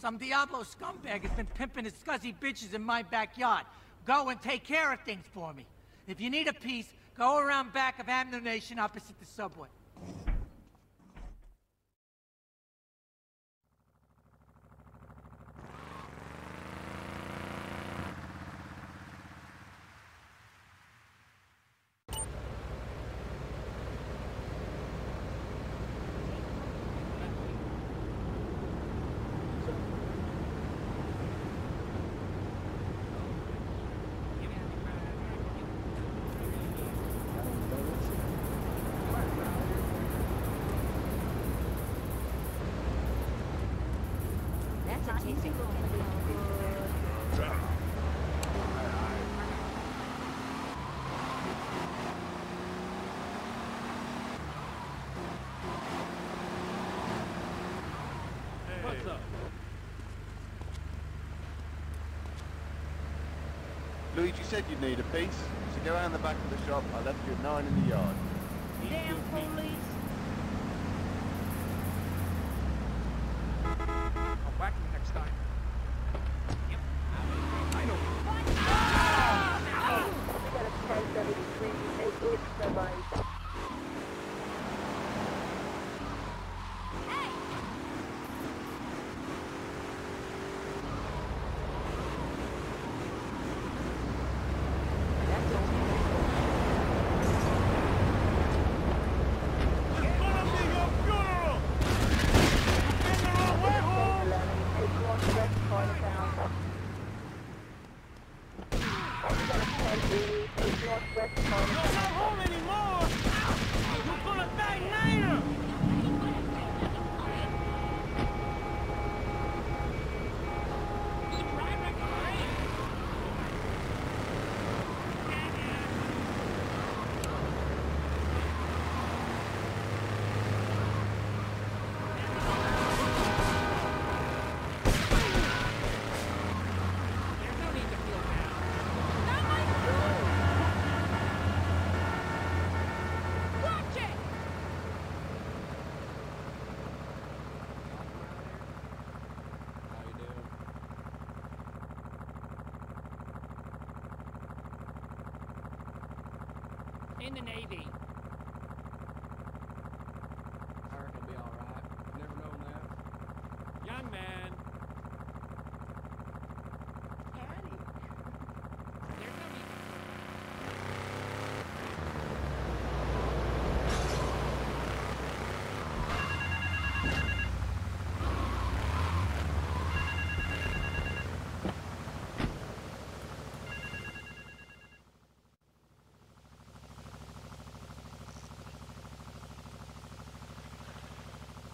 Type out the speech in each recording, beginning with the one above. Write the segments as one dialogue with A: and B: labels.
A: Some Diablo scumbag has been pimping his scuzzy bitches in my backyard. Go and take care of things for me. If you need a piece, go around back of AmmuNation opposite the subway.
B: Luigi said you'd need a piece, so go around the back of the shop. I left you at nine in the yard.
C: Damn police!
D: I'll whack you next time. southwest
E: In the Navy.
D: I reckon it'll be alright. Never known that.
E: Young man. There's no need to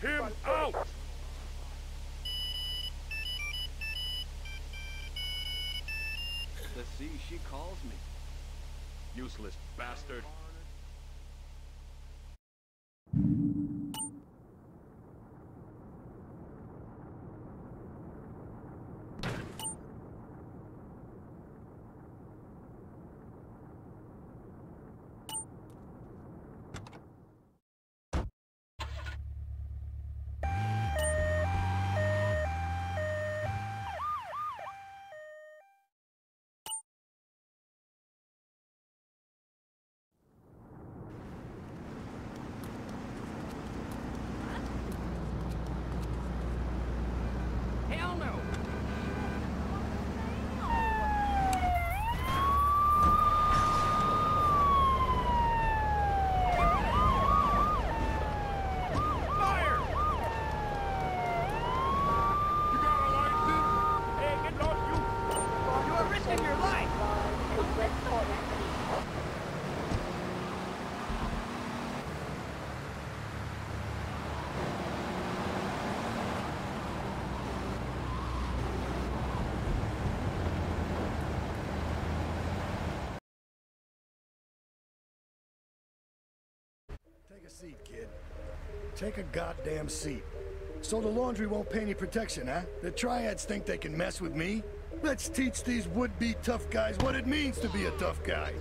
D: him out!
F: The sea, she calls me.
D: Useless bastard. a
G: seat, kid. Take a goddamn seat. So the laundry won't pay any protection, huh? The triads think they can mess with me? Let's teach these would-be tough guys what it means to be a tough guy.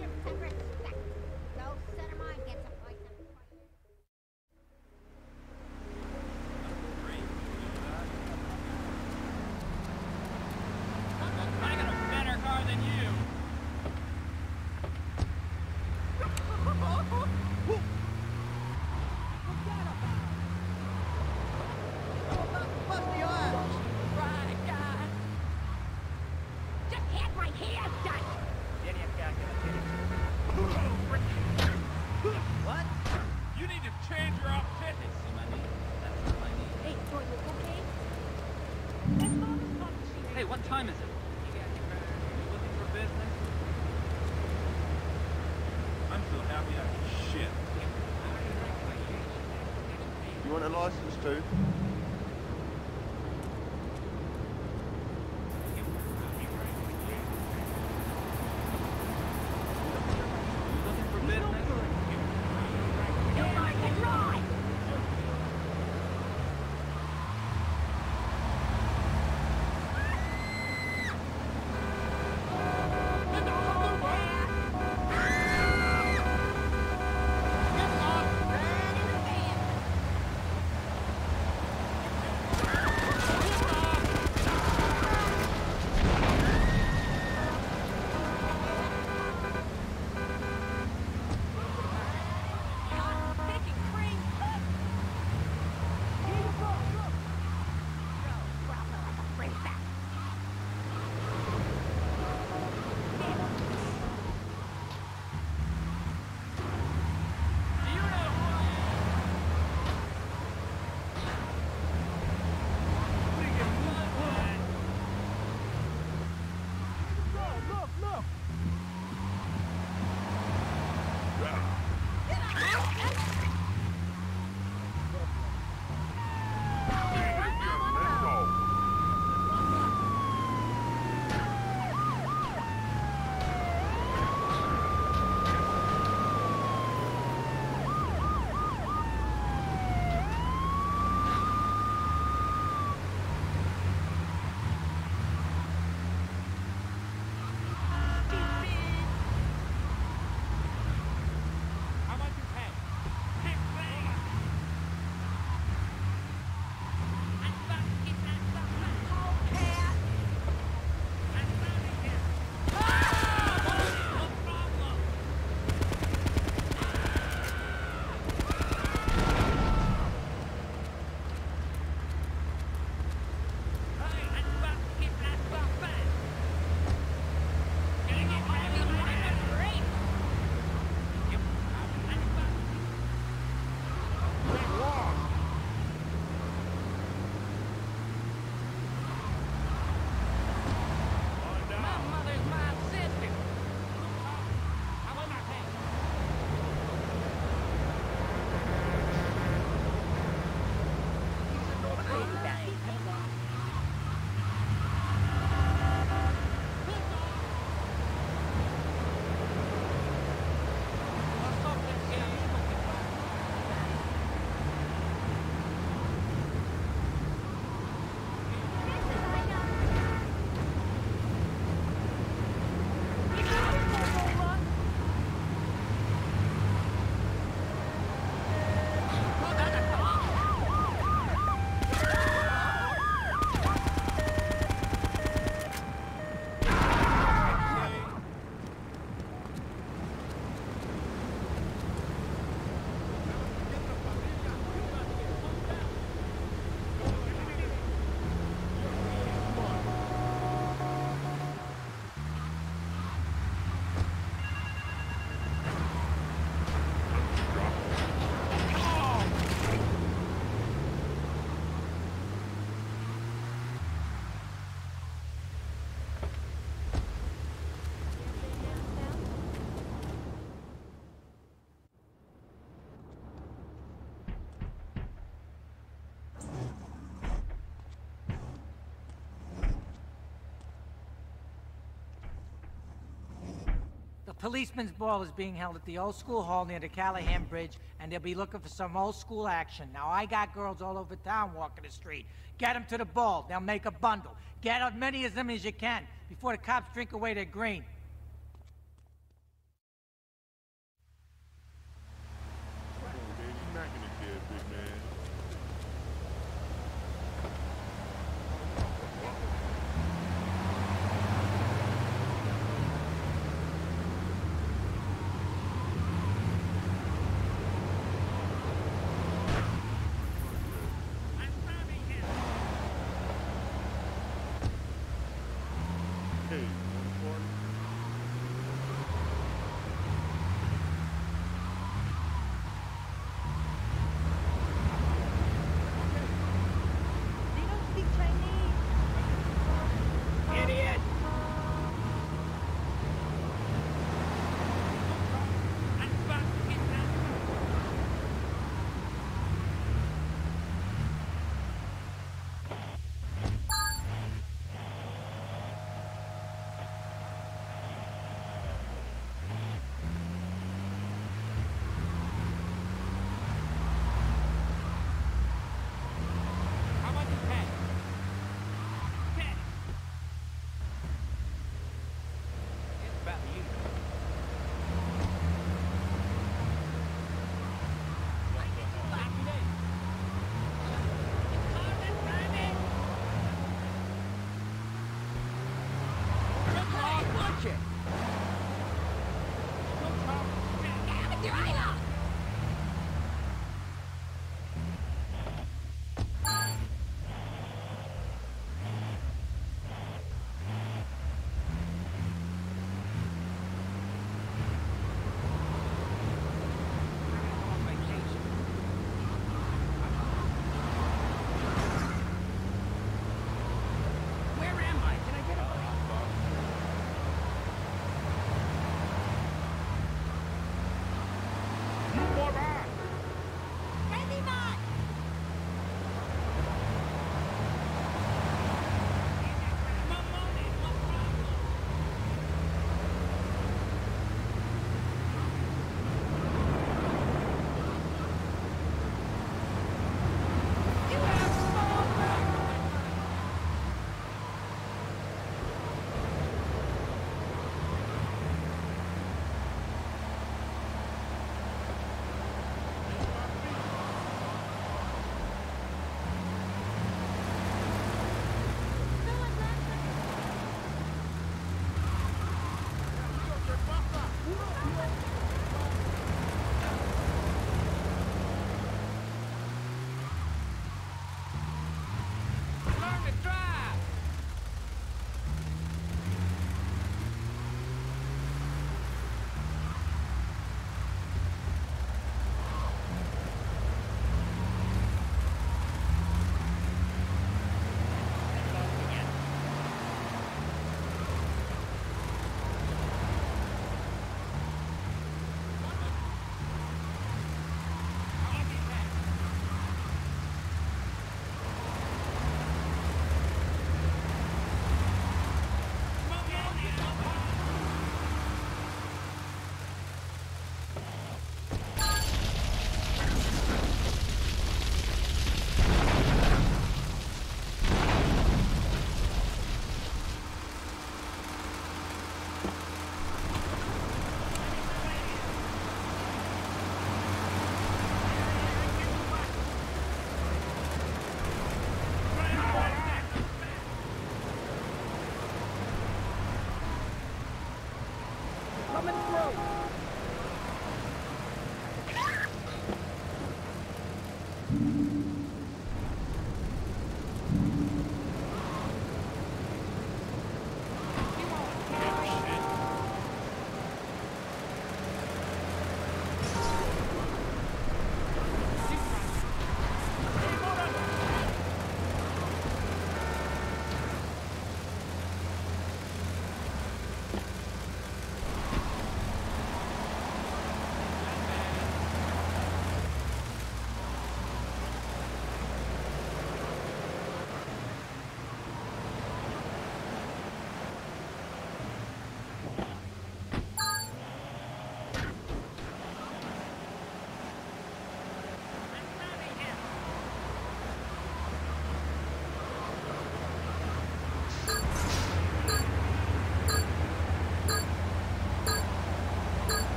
E: Policeman's ball is being held at the old school hall near the Callahan Bridge, and they'll be looking for some old school action. Now, I got girls all over town walking the street. Get them to the ball. They'll make a bundle. Get as many of them as you can before the cops drink away their green.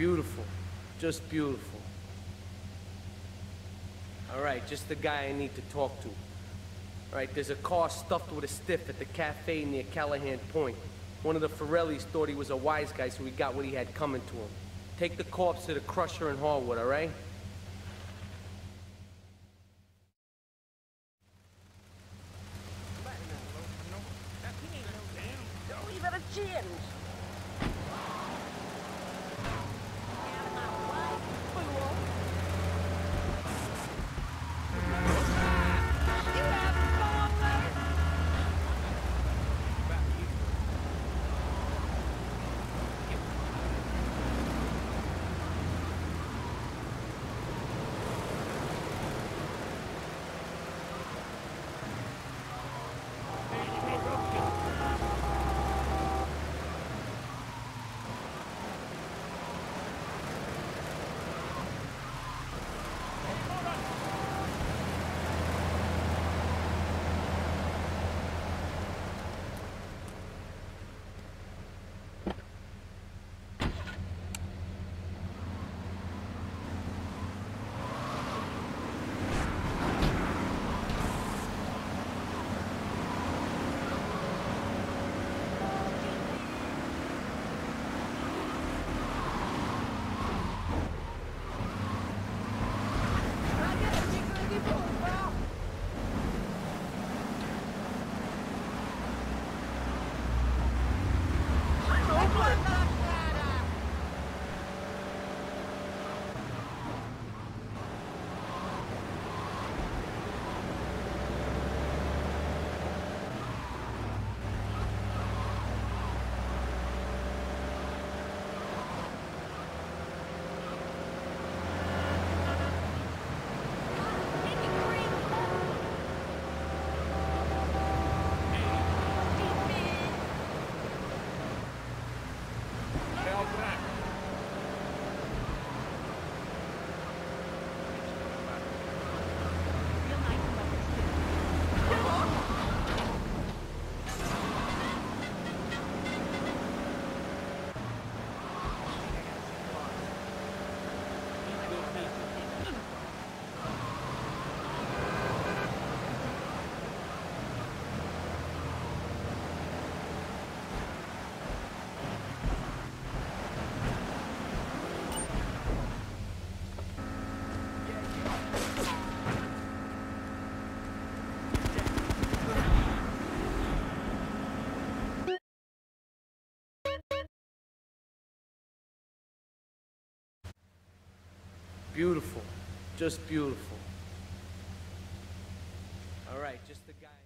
H: Beautiful. Just beautiful. All right, just the guy I need to talk to. All right, there's a car stuffed with a stiff at the cafe near Callahan Point. One of the Forellis thought he was a wise guy, so he got what he had coming to him. Take the corpse to the crusher in Harwood, all right? Beautiful. Just beautiful. All right, just the guy.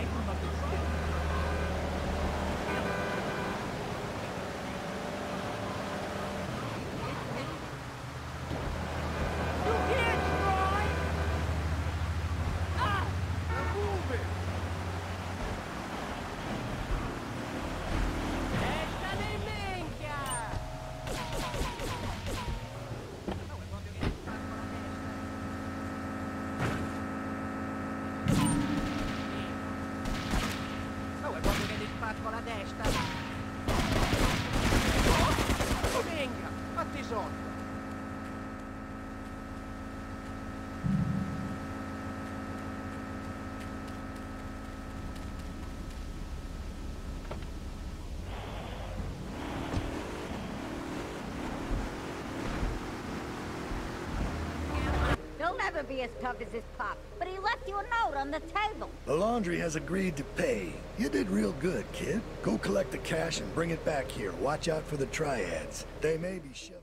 I: Mike. never be as tough as his pop, but he left you a note on the table.
J: The laundry has agreed to pay. You did real good, kid. Go collect the cash and bring it back here. Watch out for the triads. They may be
E: shut.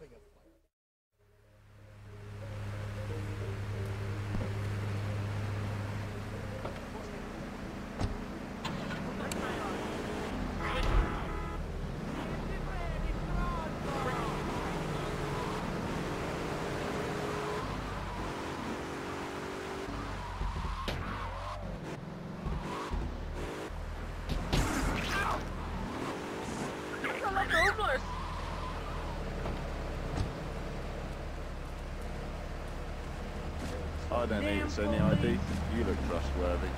E: so now I do. You look trustworthy.